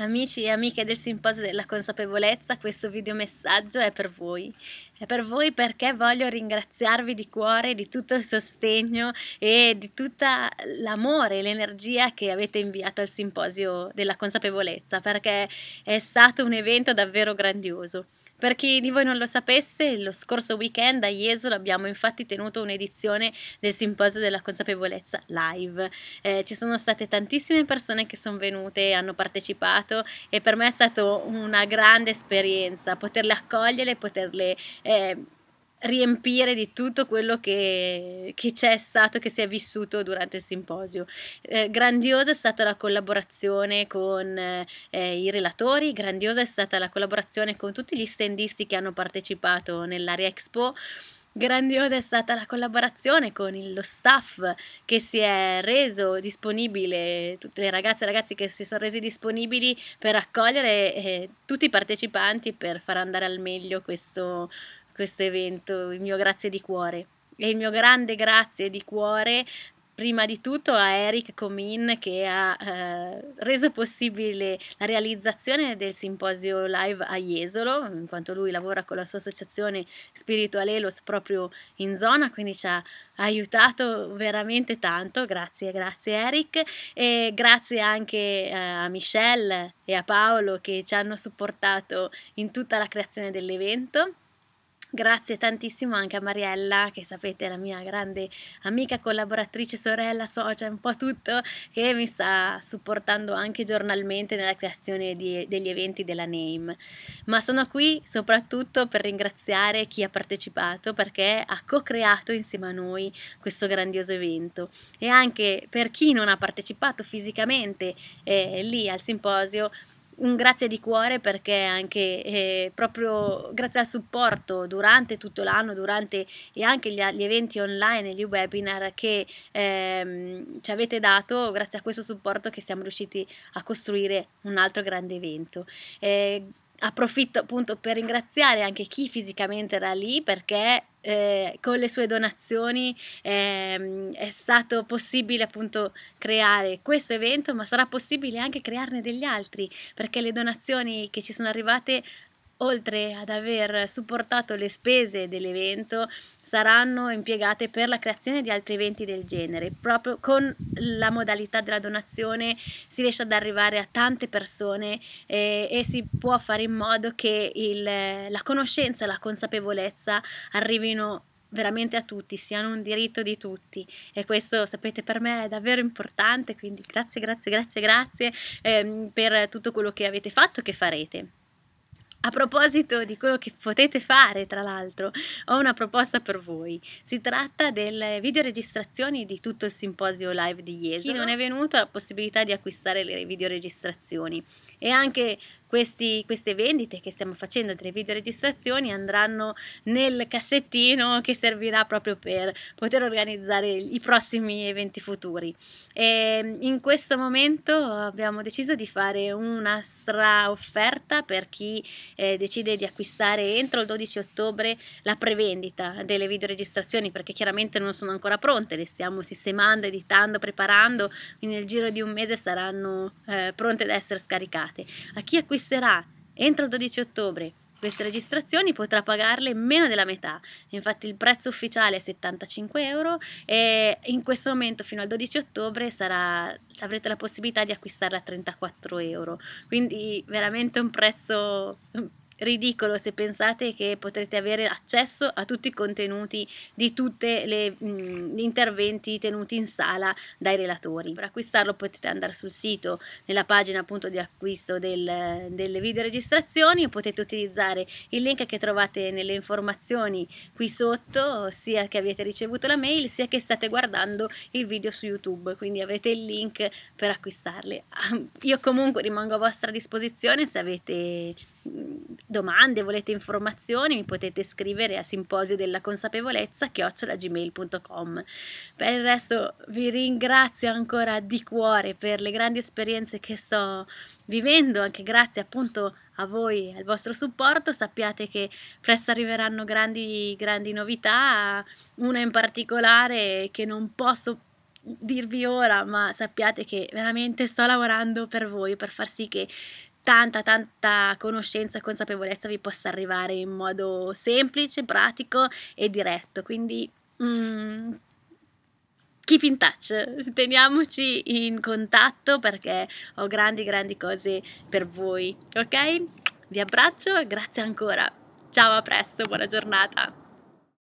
Amici e amiche del Simposio della Consapevolezza, questo videomessaggio è per voi. È per voi perché voglio ringraziarvi di cuore di tutto il sostegno e di tutto l'amore e l'energia che avete inviato al Simposio della Consapevolezza, perché è stato un evento davvero grandioso. Per chi di voi non lo sapesse, lo scorso weekend a Jesolo abbiamo infatti tenuto un'edizione del Simposio della Consapevolezza live. Eh, ci sono state tantissime persone che sono venute, hanno partecipato e per me è stata una grande esperienza poterle accogliere, poterle... Eh, riempire di tutto quello che, che, c'è stato, che si è vissuto durante il simposio. Eh, grandiosa è stata la collaborazione con eh, i relatori, grandiosa è stata la collaborazione con tutti gli standisti che hanno partecipato nell'area Expo. Grandiosa è stata la collaborazione con lo staff che si è reso disponibile, tutte le ragazze e ragazzi che si sono resi disponibili per accogliere eh, tutti i partecipanti per far andare al meglio questo, questo evento, il mio grazie di cuore. E il mio grande grazie di cuore prima di tutto a Eric Comin che ha eh, reso possibile la realizzazione del simposio live a Jesolo, in quanto lui lavora con la sua associazione Spiritual Elos proprio in zona, quindi ci ha aiutato veramente tanto, grazie, grazie Eric e grazie anche eh, a Michelle e a Paolo che ci hanno supportato in tutta la creazione dell'evento. Grazie tantissimo anche a Mariella, che sapete è la mia grande amica, collaboratrice, sorella, socia, un po' tutto, che mi sta supportando anche giornalmente nella creazione di, degli eventi della NAME. Ma sono qui soprattutto per ringraziare chi ha partecipato perché ha co-creato insieme a noi questo grandioso evento e anche per chi non ha partecipato fisicamente eh, lì al simposio un grazie di cuore perché anche eh, proprio grazie al supporto durante tutto l'anno, durante e anche gli, gli eventi online e gli webinar che ehm, ci avete dato, grazie a questo supporto che siamo riusciti a costruire un altro grande evento. Eh, approfitto appunto per ringraziare anche chi fisicamente era lì perché eh, con le sue donazioni eh, è stato possibile appunto creare questo evento ma sarà possibile anche crearne degli altri perché le donazioni che ci sono arrivate oltre ad aver supportato le spese dell'evento, saranno impiegate per la creazione di altri eventi del genere. Proprio con la modalità della donazione si riesce ad arrivare a tante persone eh, e si può fare in modo che il, la conoscenza e la consapevolezza arrivino veramente a tutti, siano un diritto di tutti e questo sapete per me è davvero importante, quindi grazie, grazie, grazie, grazie eh, per tutto quello che avete fatto e che farete. A proposito di quello che potete fare, tra l'altro, ho una proposta per voi. Si tratta delle videoregistrazioni di tutto il simposio live di Jesolo. Chi non è venuto ha la possibilità di acquistare le videoregistrazioni e anche questi, queste vendite che stiamo facendo delle videoregistrazioni andranno nel cassettino che servirà proprio per poter organizzare i prossimi eventi futuri. E in questo momento abbiamo deciso di fare una stra offerta per chi eh, decide di acquistare entro il 12 ottobre la prevendita delle videoregistrazioni perché chiaramente non sono ancora pronte, le stiamo sistemando, editando, preparando, quindi nel giro di un mese saranno eh, pronte ad essere scaricate. A chi acquisterà entro il 12 ottobre queste registrazioni potrà pagarle meno della metà, infatti il prezzo ufficiale è 75 euro e in questo momento fino al 12 ottobre sarà, avrete la possibilità di acquistarla a 34 euro, quindi veramente un prezzo ridicolo se pensate che potrete avere accesso a tutti i contenuti di tutti gli interventi tenuti in sala dai relatori. Per acquistarlo potete andare sul sito nella pagina appunto di acquisto del, delle videoregistrazioni o potete utilizzare il link che trovate nelle informazioni qui sotto sia che avete ricevuto la mail sia che state guardando il video su YouTube quindi avete il link per acquistarle. Io comunque rimango a vostra disposizione se avete domande, volete informazioni, mi potete scrivere a simposio della consapevolezza chiocciolagmail.com. Per il resto vi ringrazio ancora di cuore per le grandi esperienze che sto vivendo, anche grazie appunto a voi, al vostro supporto. Sappiate che presto arriveranno grandi, grandi novità, una in particolare che non posso dirvi ora, ma sappiate che veramente sto lavorando per voi, per far sì che tanta tanta conoscenza e consapevolezza vi possa arrivare in modo semplice, pratico e diretto. Quindi mm, keep in touch, teniamoci in contatto perché ho grandi grandi cose per voi, ok? Vi abbraccio e grazie ancora. Ciao, a presto, buona giornata.